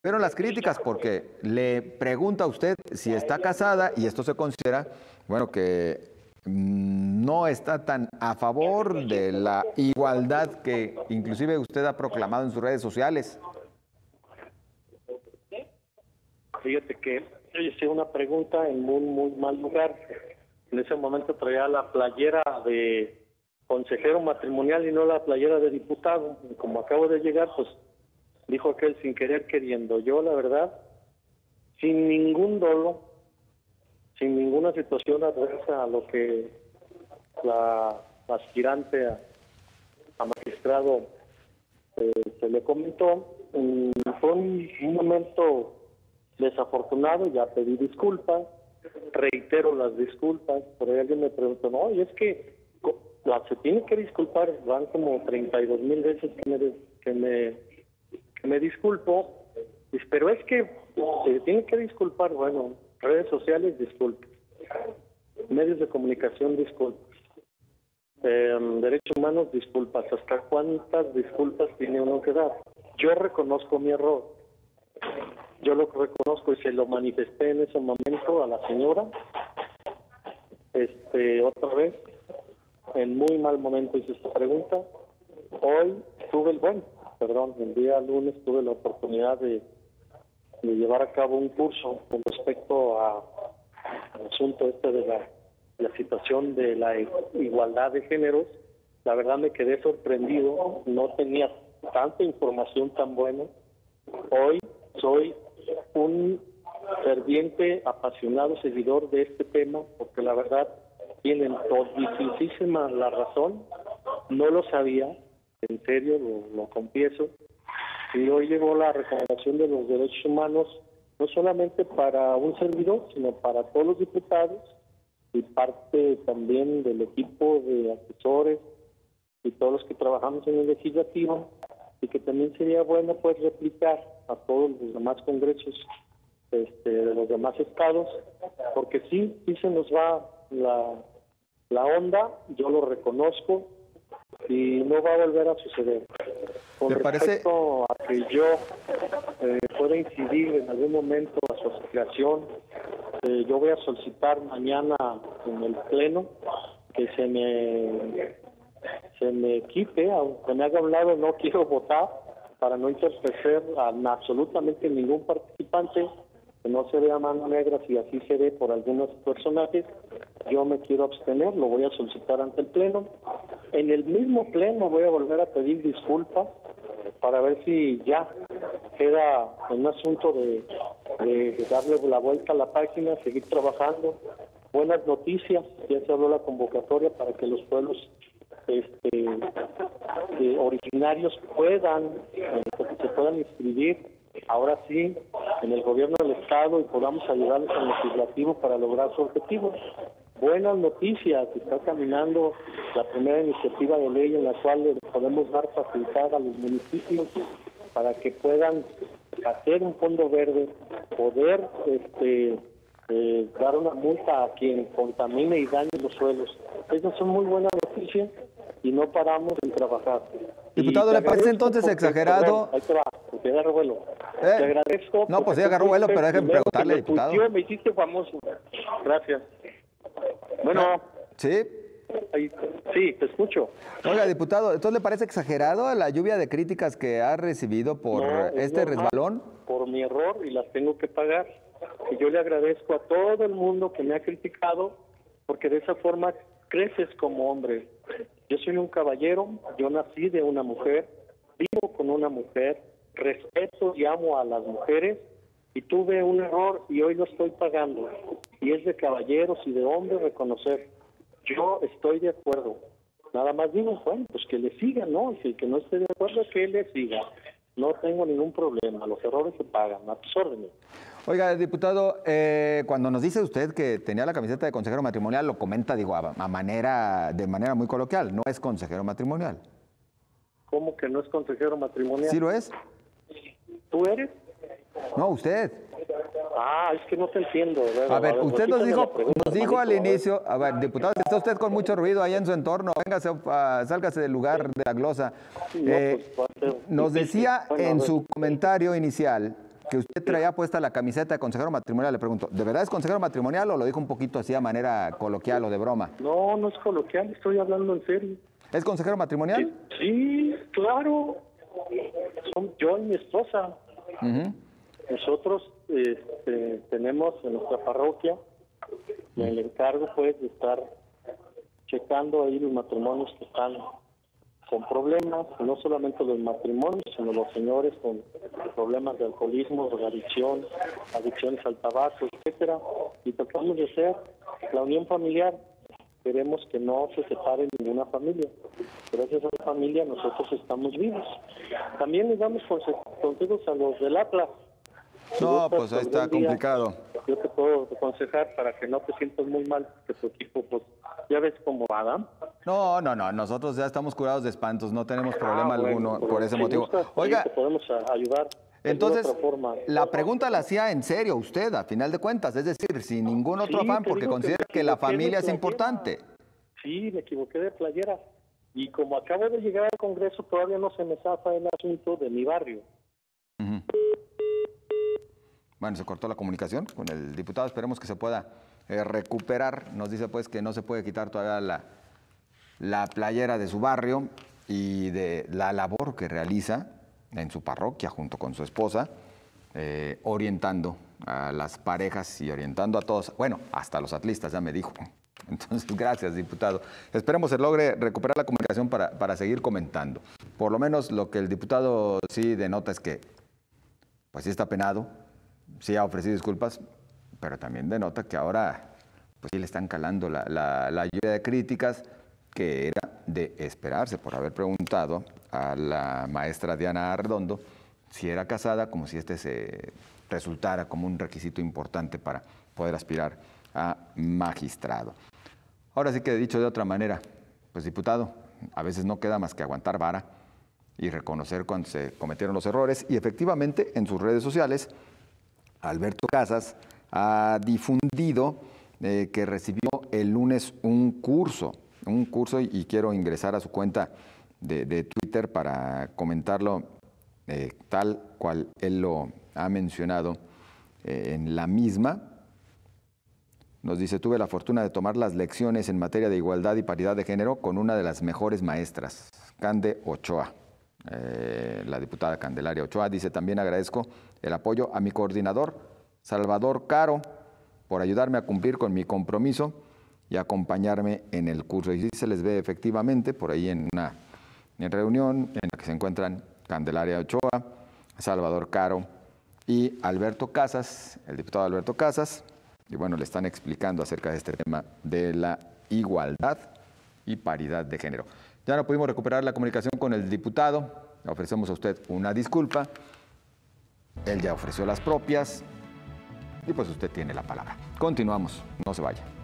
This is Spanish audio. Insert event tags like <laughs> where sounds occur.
Vieron las críticas porque le pregunta a usted si está casada y esto se considera, bueno, que mm, no está tan a favor de la igualdad que inclusive usted ha proclamado en sus redes sociales. Fíjate que yo hice una pregunta en un muy mal lugar. En ese momento traía la playera de consejero matrimonial y no la playera de diputado. Y como acabo de llegar, pues dijo aquel sin querer queriendo. Yo, la verdad, sin ningún dolo, sin ninguna situación adversa a lo que la aspirante a, magistrado eh, se le comentó, fue un, momento desafortunado, ya pedí disculpas, reitero las disculpas, por ahí alguien me preguntó, no, y es que se tiene que disculpar, van como 32 mil veces que me, que me me disculpo, pero es que se tiene que disculpar, bueno, redes sociales, disculpas, medios de comunicación, disculpas, em, derechos humanos, disculpas, ¿hasta cuántas disculpas tiene uno que dar? Yo reconozco mi error, yo lo reconozco y se lo manifesté en ese momento a la señora, este, otra vez, en muy mal momento hice esta pregunta, hoy tuve el bueno perdón, el día lunes tuve la oportunidad de, llevar a cabo un curso con respecto a, al asunto este de la, situación de la igualdad de géneros. La verdad me quedé sorprendido, no tenía tanta información tan buena. Hoy soy un ferviente, apasionado seguidor de este tema, porque la verdad tienen todísima la razón, no lo sabía, en serio, lo, confieso. Y hoy llegó la recomendación de los derechos humanos, no solamente para un servidor, sino para todos los diputados y parte también del equipo de asesores y todos los que trabajamos en el legislativo, y que también sería bueno pues replicar a todos los demás congresos este, de los demás estados, porque sí, sí se nos va la, la onda, yo lo reconozco, y no va a volver a suceder. Con respecto a que yo eh, pueda incidir en algún momento a su aspiración, eh, yo voy a solicitar mañana en el pleno que se me se me quite, aunque me haya hablado, no quiero votar para no interferir a absolutamente ningún participante que no se vea mano negra si así se ve por algunos personajes yo me quiero abstener, lo voy a solicitar ante el Pleno. En el mismo Pleno voy a volver a pedir disculpas para ver si ya queda un asunto de, darle la vuelta a la página, seguir trabajando. Buenas noticias, ya se habló la convocatoria para que los pueblos este, originarios puedan, eh, se puedan inscribir ahora sí en el gobierno del Estado y podamos ayudarles al legislativo para lograr su objetivo buenas noticias. Está caminando la primera iniciativa de ley en la cual le podemos dar facilidad a los municipios para que puedan hacer un fondo verde, poder este, eh, dar una multa a quien contamine y dañe los suelos. Esas son muy buenas noticias y no paramos en trabajar. Diputado, ¿le parece entonces exagerado? Ahí te va, porque agarro vuelo. Eh, te agradezco. No, pues sí agarró vuelo, pero déjenme preguntarle, diputado. me hiciste famoso. Gracias. Bueno. ¿Sí? Sí, te escucho. Oiga, diputado, ¿entonces le parece exagerado la lluvia de críticas que ha recibido por este resbalón? Por mi error y las tengo que pagar. Y yo le agradezco a todo el mundo que me ha criticado, porque de esa forma creces como hombre. Yo soy un caballero, yo nací de una mujer, vivo con una mujer, respeto y amo a las mujeres y tuve un error y hoy lo estoy pagando. Y es de caballeros y de hombres reconocer. Yo estoy de acuerdo. Nada más digo, bueno, pues que le siga, ¿no? Y si el que no esté de acuerdo, que le siga. No tengo ningún problema. Los errores se pagan. A tus órdenes. Oiga, diputado, eh, cuando nos dice usted que tenía la camiseta de consejero matrimonial, lo comenta, digo, a, manera, de manera muy coloquial. No es consejero matrimonial. ¿Cómo que no es consejero matrimonial? Sí lo es. ¿Tú eres? No, usted. Ah, es que no te entiendo. A ver, usted nos dijo, nos dijo al inicio, a ver, diputado, está usted con mucho ruido ahí en su entorno, véngase, uh, sálgase del lugar de la glosa. Eh, pues, nos decía en su comentario inicial que usted traía puesta la camiseta de consejero matrimonial, le pregunto, ¿de verdad es consejero matrimonial o lo dijo un poquito así a manera coloquial o de broma? No, no es coloquial, estoy hablando en serio. ¿Es consejero matrimonial? Sí, claro. Son yo y mi esposa. Nosotros este, tenemos en nuestra parroquia el encargo pues de estar checando ahí los matrimonios que están con problemas, no solamente los matrimonios, sino los señores con problemas de alcoholismo, de adicción, adicciones al tabaco, etcétera, y tratamos de hacer la unión familiar. Queremos que no se separe ninguna familia. Gracias a la familia nosotros estamos vivos. También le damos consejos a los del Atlas. No, pues ahí está complicado. Yo te puedo aconsejar para que no te sientas muy mal que tu equipo, pues, ya ves cómo Adam. No, no, no, nosotros ya estamos curados de espantos, no tenemos ah, problema alguno por ese motivo. Oiga, podemos ayudar. Entonces, la pregunta la hacía en serio usted, a final de cuentas, es decir, sin ningún otro afán, porque considera que, la familia es importante. Sí, me equivoqué de playera. Y como acabo de llegar al Congreso, todavía no se me zafa el asunto de mi barrio. Bueno, se cortó la comunicación con el diputado, esperemos que se pueda eh, recuperar. Nos dice pues que no se puede quitar todavía la, la playera de su barrio y de la labor que realiza en su parroquia junto con su esposa, eh, orientando a las parejas y orientando a todos, bueno, hasta los atlistas, ya me dijo. <laughs> Entonces, gracias, diputado. Esperemos se logre recuperar la comunicación para, para seguir comentando. Por lo menos lo que el diputado sí denota es que, pues sí está penado, sí ha ofrecido disculpas, pero también denota que ahora pues le están calando la, la, lluvia de críticas que era de esperarse por haber preguntado a la maestra Diana Arredondo si era casada, como si este se resultara como un requisito importante para poder aspirar a magistrado. Ahora sí que dicho de otra manera, pues diputado, a veces no queda más que aguantar vara y reconocer cuando se cometieron los errores y efectivamente en sus redes sociales Alberto Casas ha difundido eh, que recibió el lunes un curso, un curso y, quiero ingresar a su cuenta de, Twitter para comentarlo eh, tal cual él lo ha mencionado eh, en la misma. Nos dice, tuve la fortuna de tomar las lecciones en materia de igualdad y paridad de género con una de las mejores maestras, Cande Ochoa. La diputada Candelaria Ochoa dice, también agradezco el apoyo a mi coordinador, Salvador Caro, por ayudarme a cumplir con mi compromiso y acompañarme en el curso. Y se les ve efectivamente por ahí en una reunión en la que se encuentran Candelaria Ochoa, Salvador Caro y Alberto Casas, el diputado Alberto Casas, y bueno, le están explicando acerca de este tema de la igualdad y paridad de género. Ya no pudimos recuperar la comunicación con el diputado, le ofrecemos a usted una disculpa. Él ya ofreció las propias y pues usted tiene la palabra. Continuamos, no se vaya.